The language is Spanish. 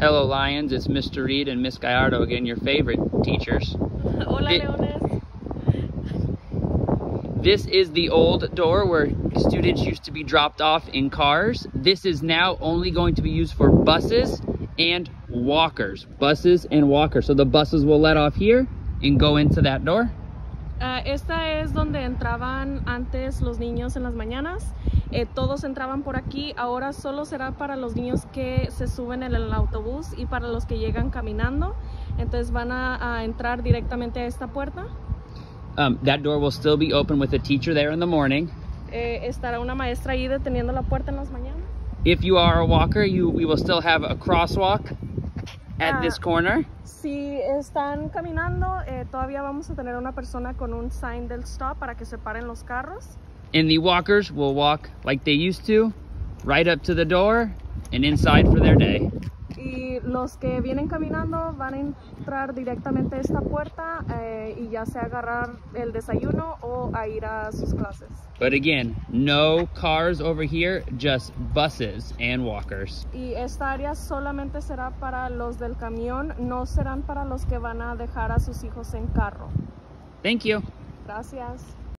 Hello, Lions. It's Mr. Reed and Miss Gallardo again, your favorite teachers. Hola, leones. This is the old door where students used to be dropped off in cars. This is now only going to be used for buses and walkers. Buses and walkers. So the buses will let off here and go into that door. Ah, esta es donde entraban antes los niños en las mañanas. Eh, todos entraban por aquí. Ahora solo será para los niños que se suben en el autobús y para los que llegan caminando. Entonces van a, a entrar directamente a esta puerta. Um, that door will still be open with a teacher there in the morning. Eh, estará una maestra ahí deteniendo la puerta en las mañanas. If you are a walker, you we will still have a crosswalk at this Ah. corner. Si están caminando, eh, todavía vamos a tener una persona con un sign del stop para que se paren los carros. And the walkers will walk like they used to, right up to the door and inside for their day. Los que vienen caminando van a entrar directamente a esta puerta eh, y ya sea agarrar el desayuno o a ir a sus clases. But again, no cars over here, just buses and walkers. Y esta área solamente será para los del camión, no serán para los que van a dejar a sus hijos en carro. Thank you. Gracias.